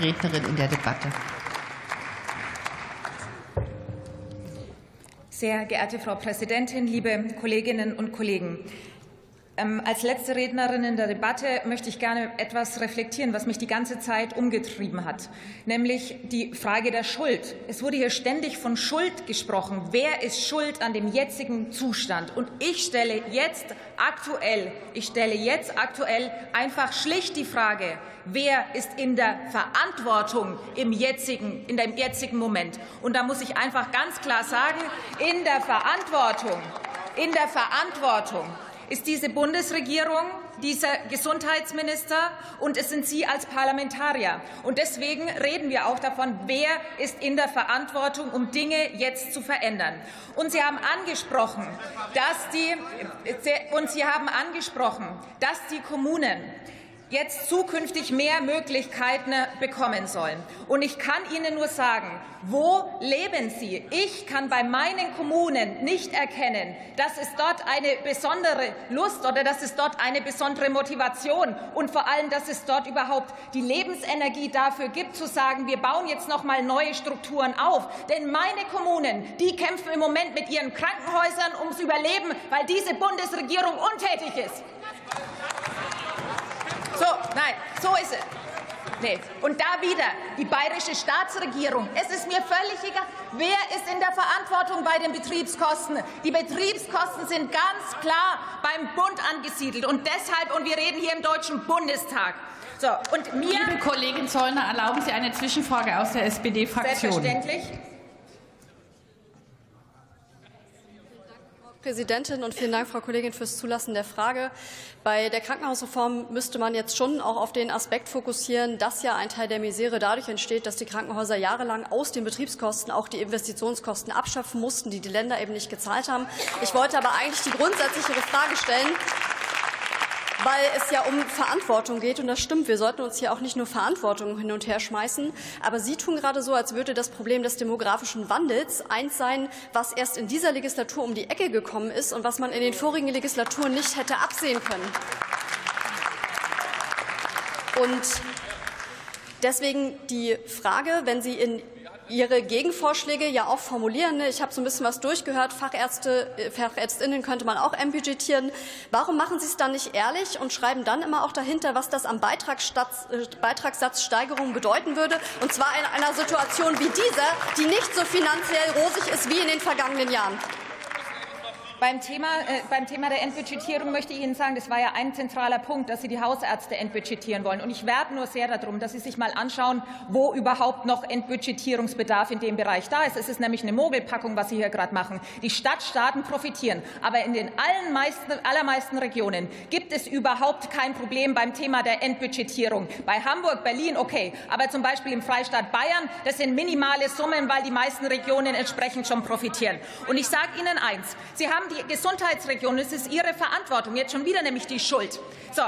letzte Rednerin in der Debatte. Sehr geehrte Frau Präsidentin, liebe Kolleginnen und Kollegen! Ähm, als letzte Rednerin in der Debatte möchte ich gerne etwas reflektieren, was mich die ganze Zeit umgetrieben hat, nämlich die Frage der Schuld. Es wurde hier ständig von Schuld gesprochen. Wer ist schuld an dem jetzigen Zustand? Und ich stelle jetzt aktuell, ich stelle jetzt aktuell einfach schlicht die Frage, wer ist in der Verantwortung im jetzigen, in dem jetzigen Moment? Und da muss ich einfach ganz klar sagen, in der Verantwortung, in der Verantwortung ist diese Bundesregierung, dieser Gesundheitsminister und es sind Sie als Parlamentarier. Und deswegen reden wir auch davon, wer ist in der Verantwortung, um Dinge jetzt zu verändern. Und Sie haben angesprochen, dass die, und Sie haben angesprochen, dass die Kommunen jetzt zukünftig mehr Möglichkeiten bekommen sollen. Und ich kann Ihnen nur sagen, wo leben Sie? Ich kann bei meinen Kommunen nicht erkennen, dass es dort eine besondere Lust oder dass es dort eine besondere Motivation und vor allem, dass es dort überhaupt die Lebensenergie dafür gibt, zu sagen, wir bauen jetzt noch mal neue Strukturen auf. Denn meine Kommunen, die kämpfen im Moment mit ihren Krankenhäusern ums Überleben, weil diese Bundesregierung untätig ist. So, nein, so ist es. Nee. Und da wieder die bayerische Staatsregierung. Es ist mir völlig egal, wer ist in der Verantwortung bei den Betriebskosten. Die Betriebskosten sind ganz klar beim Bund angesiedelt. Und deshalb, und wir reden hier im Deutschen Bundestag. So, und mir Liebe Kollegin Zollner, erlauben Sie eine Zwischenfrage aus der SPD-Fraktion. Selbstverständlich. Präsidentin und vielen Dank, Frau Kollegin, fürs Zulassen der Frage. Bei der Krankenhausreform müsste man jetzt schon auch auf den Aspekt fokussieren, dass ja ein Teil der Misere dadurch entsteht, dass die Krankenhäuser jahrelang aus den Betriebskosten auch die Investitionskosten abschöpfen mussten, die die Länder eben nicht gezahlt haben. Ich wollte aber eigentlich die grundsätzlichere Frage stellen weil es ja um Verantwortung geht. Und das stimmt, wir sollten uns hier auch nicht nur Verantwortung hin und her schmeißen. Aber Sie tun gerade so, als würde das Problem des demografischen Wandels eins sein, was erst in dieser Legislatur um die Ecke gekommen ist und was man in den vorigen Legislaturen nicht hätte absehen können. Und deswegen die Frage, wenn Sie in Ihre Gegenvorschläge ja auch formulieren. Ne? Ich habe so ein bisschen was durchgehört. Fachärzte, äh, Fachärztinnen könnte man auch budgetieren. Warum machen Sie es dann nicht ehrlich und schreiben dann immer auch dahinter, was das am äh, Beitragssatzsteigerung bedeuten würde? Und zwar in einer Situation wie dieser, die nicht so finanziell rosig ist wie in den vergangenen Jahren. Beim Thema, äh, beim Thema der Entbudgetierung möchte ich Ihnen sagen, das war ja ein zentraler Punkt, dass Sie die Hausärzte entbudgetieren wollen. Und ich werbe nur sehr darum, dass Sie sich mal anschauen, wo überhaupt noch Entbudgetierungsbedarf in dem Bereich da ist. Es ist nämlich eine Mogelpackung, was Sie hier gerade machen. Die Stadtstaaten profitieren. Aber in den meisten, allermeisten Regionen gibt es überhaupt kein Problem beim Thema der Entbudgetierung. Bei Hamburg, Berlin, okay. Aber zum Beispiel im Freistaat Bayern, das sind minimale Summen, weil die meisten Regionen entsprechend schon profitieren. Und ich sage Ihnen eins. Sie haben die Gesundheitsregion. Es ist Ihre Verantwortung. Jetzt schon wieder nämlich die Schuld. So,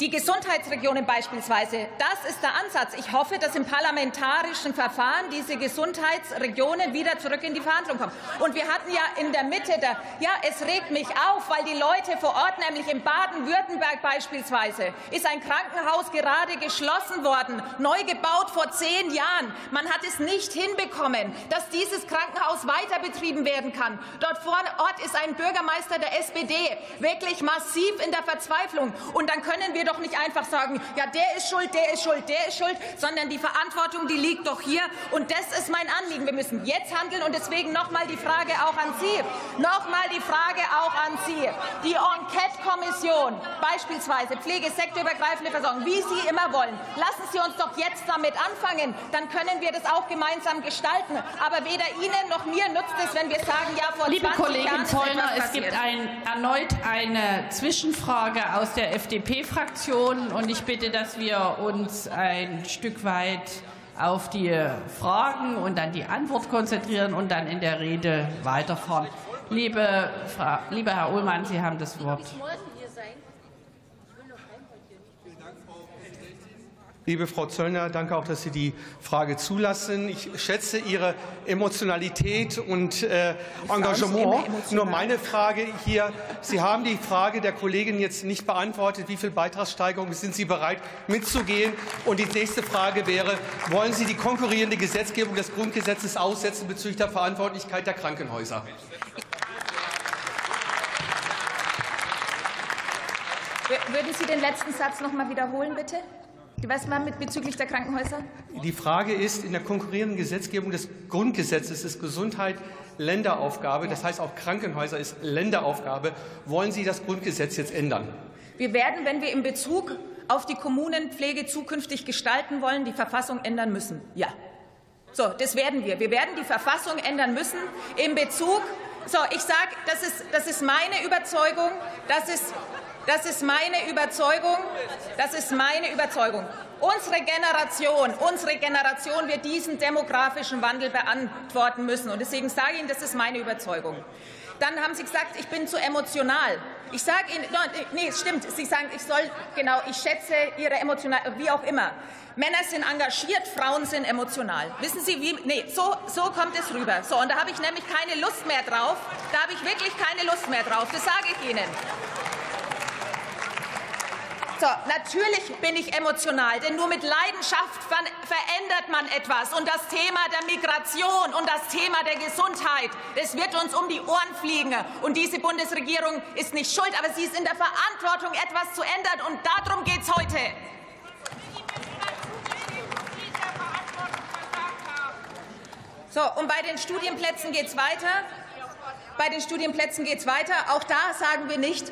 die Gesundheitsregionen beispielsweise, das ist der Ansatz. Ich hoffe, dass im parlamentarischen Verfahren diese Gesundheitsregionen wieder zurück in die Verhandlung kommen. Und wir hatten ja in der Mitte, der, ja, es regt mich auf, weil die Leute vor Ort, nämlich in Baden-Württemberg beispielsweise, ist ein Krankenhaus gerade geschlossen worden, neu gebaut vor zehn Jahren. Man hat es nicht hinbekommen, dass dieses Krankenhaus weiter betrieben werden kann. Dort vor Ort ist ein Bürgermeister der SPD wirklich massiv in der Verzweiflung. Und dann können wir doch nicht einfach sagen, ja, der ist schuld, der ist schuld, der ist schuld, sondern die Verantwortung, die liegt doch hier. Und das ist mein Anliegen. Wir müssen jetzt handeln. Und deswegen noch mal die Frage auch an Sie. Noch mal die Frage auch an Sie. Die Enquete-Kommission, beispielsweise pflegesektorübergreifende Versorgung, wie Sie immer wollen. Lassen Sie uns doch jetzt damit anfangen. Dann können wir das auch gemeinsam gestalten. Aber weder Ihnen noch mir nützt es, wenn wir sagen, ja, vor Liebe 20 Kollegin Jahren Zollner, es gibt ein, erneut eine Zwischenfrage aus der FDP-Fraktion. Fraktionen und ich bitte, dass wir uns ein Stück weit auf die Fragen und dann die Antwort konzentrieren und dann in der Rede weiterfahren. Liebe Frau, lieber Herr Ullmann, Sie haben das Wort. Liebe Frau Zöllner, danke auch, dass Sie die Frage zulassen. Ich schätze Ihre Emotionalität und äh, Engagement. Nur meine Frage hier, Sie haben die Frage der Kollegin jetzt nicht beantwortet, wie viel Beitragssteigerung sind Sie bereit mitzugehen? Und die nächste Frage wäre, wollen Sie die konkurrierende Gesetzgebung des Grundgesetzes aussetzen bezüglich der Verantwortlichkeit der Krankenhäuser? Würden Sie den letzten Satz noch mal wiederholen, bitte? Was war mit bezüglich der Krankenhäuser? Die Frage ist, in der konkurrierenden Gesetzgebung des Grundgesetzes ist Gesundheit Länderaufgabe. Das heißt, auch Krankenhäuser ist Länderaufgabe. Wollen Sie das Grundgesetz jetzt ändern? Wir werden, wenn wir in Bezug auf die Kommunenpflege zukünftig gestalten wollen, die Verfassung ändern müssen. Ja. So, das werden wir. Wir werden die Verfassung ändern müssen in Bezug. So, ich sage, das ist, das ist meine Überzeugung. Das ist das ist meine Überzeugung. Das ist meine Überzeugung. Unsere Generation, unsere Generation wird diesen demografischen Wandel beantworten müssen. Und deswegen sage ich Ihnen, das ist meine Überzeugung. Dann haben Sie gesagt, ich bin zu emotional. Ich sage Ihnen, nee, es stimmt. Sie sagen, ich soll, genau, ich schätze Ihre emotional, wie auch immer. Männer sind engagiert, Frauen sind emotional. Wissen Sie, wie, nee, so, so kommt es rüber. So, und da habe ich nämlich keine Lust mehr drauf. Da habe ich wirklich keine Lust mehr drauf. Das sage ich Ihnen. So, natürlich bin ich emotional, denn nur mit Leidenschaft verändert man etwas. Und das Thema der Migration und das Thema der Gesundheit, das wird uns um die Ohren fliegen. Und diese Bundesregierung ist nicht schuld, aber sie ist in der Verantwortung, etwas zu ändern. Und darum geht es heute. So, und bei den Studienplätzen geht es weiter. Bei den Studienplätzen geht es weiter. Auch da sagen wir nicht,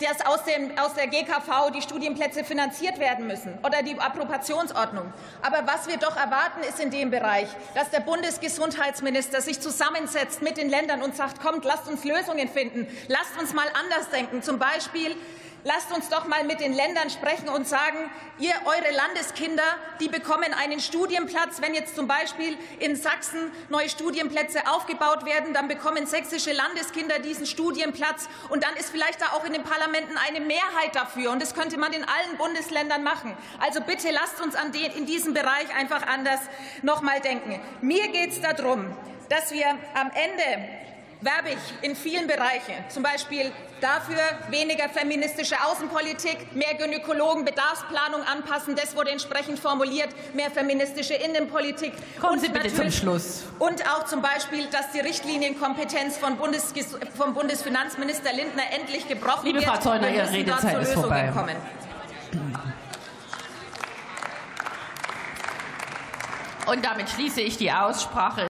dass aus, dem, aus der GKV die Studienplätze finanziert werden müssen oder die Approbationsordnung. Aber was wir doch erwarten, ist in dem Bereich, dass der Bundesgesundheitsminister sich zusammensetzt mit den Ländern und sagt, kommt, lasst uns Lösungen finden, lasst uns mal anders denken. Zum Beispiel lasst uns doch mal mit den Ländern sprechen und sagen, ihr, eure Landeskinder, die bekommen einen Studienplatz. Wenn jetzt zum Beispiel in Sachsen neue Studienplätze aufgebaut werden, dann bekommen sächsische Landeskinder diesen Studienplatz. Und dann ist vielleicht da auch in den Parlamenten eine Mehrheit dafür. Und das könnte man in allen Bundesländern machen. Also bitte lasst uns an den, in diesem Bereich einfach anders noch mal denken. Mir geht es darum, dass wir am Ende werbe ich in vielen Bereichen, zum Beispiel dafür weniger feministische Außenpolitik, mehr Gynäkologen, Bedarfsplanung anpassen, das wurde entsprechend formuliert, mehr feministische Innenpolitik. Kommen Sie bitte zum Schluss. Und auch zum Beispiel, dass die Richtlinienkompetenz von Bundes vom Bundesfinanzminister Lindner endlich gebrochen Liebe wird. Frau Zollner, Ihre Redezeit ist vorbei. Kommen. Und damit schließe ich die Aussprache.